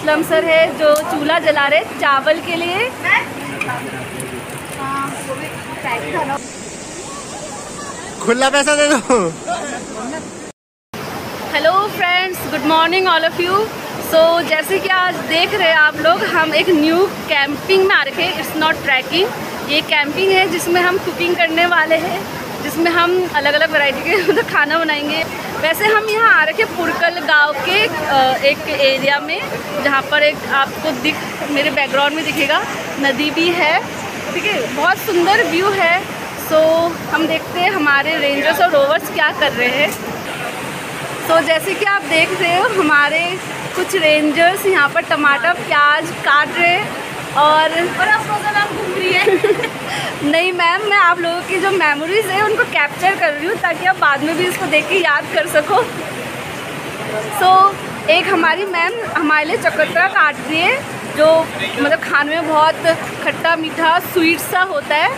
Aslam sir है जो चूल्हा जला रहे चावल के लिए। खुला पैसा दे दो। Hello friends good morning all of you so जैसे कि आज देख रहे हैं आप लोग हम एक न्यू कैंपिंग में आ रखे इट्स नॉट ट्रैकिंग ये कैंपिंग है जिसमें हम कुकिंग करने वाले हैं। जिसमें हम अलग अलग वैरायटी के मतलब खाना बनाएँगे। वैसे हम यहाँ आ रखे पुरकल गाँव के एक एरिया में, जहाँ पर एक आपको दिख, मेरे बैकग्राउंड में दिखेगा, नदी भी है, ठीक है? बहुत सुंदर व्यू है। सो हम देखते हैं हमारे रेंजर्स और रोवर्स क्या कर रहे हैं। तो जैसे कि आप देख रहे हो, हमारे कुछ रेंजर्स यहाँ पर टमाटर, प्याज काट रहे और और आप मैम घूम रही है? नहीं मैम मैं आप लोगों की जो मेमोरीज है उनको कैप्चर कर रही हूँ ताकि आप बाद में भी इसको देख के याद कर सको। सो so, एक हमारी मैम हमारे लिए चकत्रा काट है जो मतलब खाने में बहुत खट्टा मीठा स्वीट सा होता है।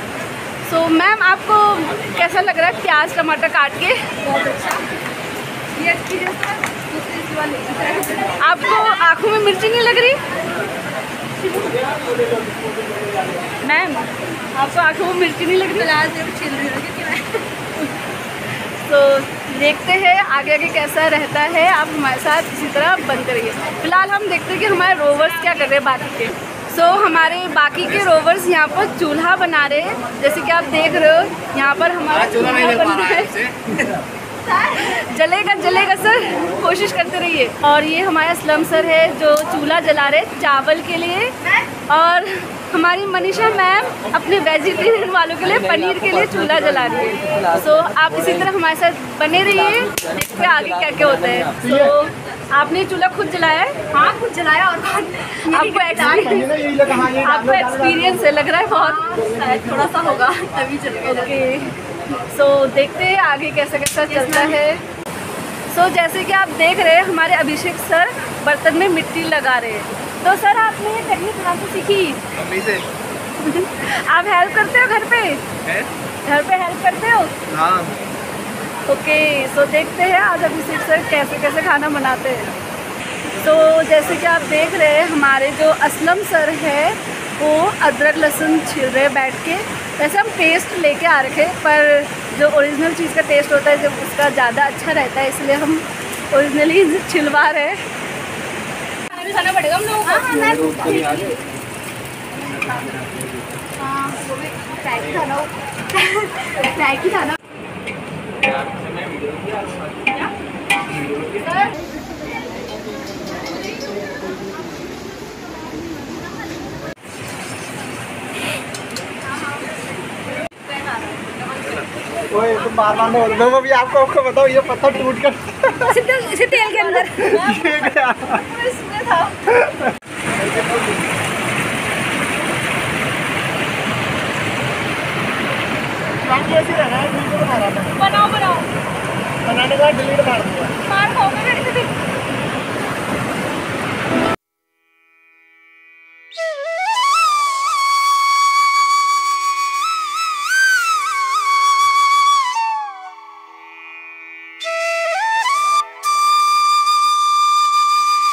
सो so, मैम आपको कैसा लग रहा है प्याज टमाटर काट के? बहुत अच्छा। ये एक्सपीरियंस आपको आँखों में मिर्ची नहीं लग रही मैम आपको आँखों में मिर्ची नहीं लग रही तो देखते हैं आगे आगे कैसा रहता है। आप हमारे साथ इसी तरह बंद करिए। फ़िलहाल हम देखते हैं कि हमारे रोवर्स क्या कर रहे हैं बाकी के। सो so, हमारे बाकी के रोवर्स यहाँ पर चूल्हा बना रहे हैं। जैसे कि आप देख रहे हो यहाँ पर हमारा चूल्हा बन रहा है। जलेगा जलेगा सर कोशिश करते रहिए। और ये हमारा स्लम सर है जो चूल्हा जला रहे चावल के लिए। और हमारी मनीषा मैम अपने वेजिटेरियन वालों के लिए पनीर के लिए चूल्हा जला रही है। सो so, आप इसी तरह हमारे साथ बने रहिए। देखते आगे क्या क्या होता है। सो so, आपने चूल्हा खुद जलाया है? हाँ खुद जलाया और आपको एक्सपीरियंस आपको एक्सपीरियंस है लग रहा है बहुत। हाँ, थोड़ा सा होगा तभी चलेगा सो देखते हैं आगे कैसा कैसा चलता है। सो so, जैसे कि आप देख रहे हैं हमारे अभिषेक सर बर्तन में मिट्टी लगा रहे हैं। तो सर आपने ये टेक्निक कहाँ से सीखी? मम्मी से। आप हेल्प करते हो घर पे? घर पे हेल्प करते हो? हाँ। ओके सो देखते हैं आज अभिषेक सर कैसे कैसे खाना बनाते हैं। तो जैसे कि आप देख रहे हैं हमारे जो असलम सर है वो अदरक लहसुन छिल रहे बैठ के। वैसे हम पेस्ट लेके आ रखे पर जो ओरिजिनल चीज़ का टेस्ट होता है जब उसका ज़्यादा अच्छा रहता है इसलिए हम ओरिजिनली छिलवा रहे हैं। खाना पड़ेगा हम लोग खाना बार बार बोल दो। अभी आपको आपको बताओ ये पत्थर टूट कर सीधे इसे तेल के अंदर। ये गया। इसमें था ऐसी रहना है वीडियो बना रहा था। बनाओ बनाओ। बनाने का डिलीट मार दूँगा मार खाओगे मेरे से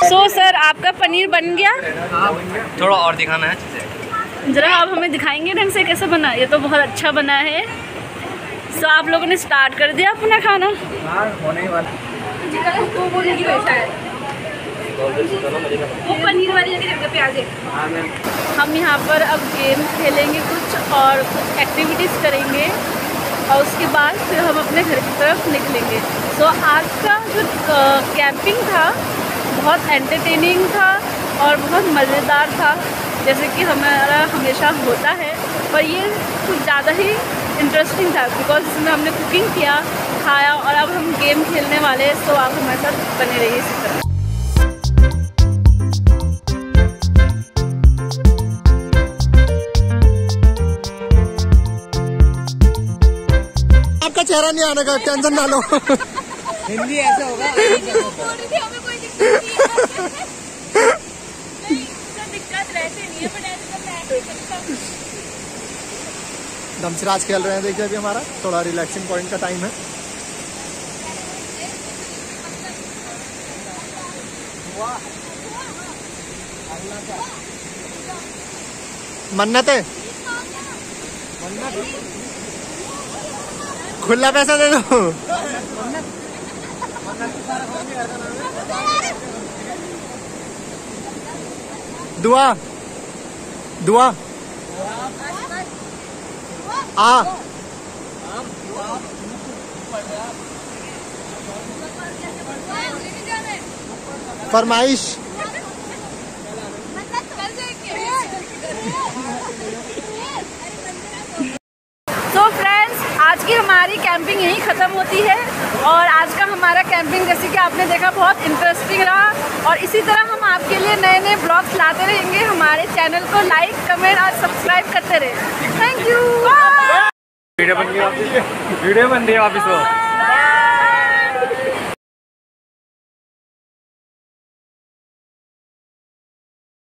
सो so, सर आपका पनीर बन गया? थोड़ा और दिखाना है। ज़रा आप हमें दिखाएँगे ढंग से कैसे बना ये तो बहुत अच्छा बना है। सो so, आप लोगों ने स्टार्ट कर दिया अपना खाना? हाँ, होने ही वाला। वो पनीर वाली प्याज हम यहाँ पर अब गेम खेलेंगे कुछ और कुछ एक्टिविटीज़ करेंगे और उसके बाद फिर हम अपने घर की तरफ़ निकलेंगे। सो so, आज का जो कैंपिंग था बहुत एंटरटेनिंग था और बहुत मज़ेदार था। जैसे कि हमारा हमेशा होता है, पर ये कुछ ज़्यादा ही इंटरेस्टिंग था बिकॉज़ इसमें हमने कुकिंग किया, खाया और अब हम गेम खेलने वाले हैं तो आप हमारे साथ बने रहिए इसी तरह। आपका चेहरा नहीं आने का, टेंशन ना लो हिंदी ऐसा होगा दमसराज खेल रहे हैं देखिए अभी हमारा थोड़ा रिलैक्सिंग पॉइंट का टाइम है। मन्नत। है खुला पैसा दे दो। दुआ। दुआ। आ। फरमाइश। सो फ्रेंड्स आज की हमारी कैंपिंग यहीं ख़त्म होती है। और आज का हमारा कैंपिंग जैसे कि आपने देखा, बहुत इंटरेस्टिंग रहा। और इसी तरह हम आपके लिए नए नए ब्लॉग्स लाते रहेंगे। हमारे चैनल को लाइक कमेंट और सब्सक्राइब करते रहे। थैंक यू वीडियो बन गई वापस। वीडियो बन रही वापस।